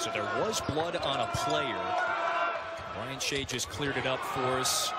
So there was blood on a player. Ryan Shea just cleared it up for us.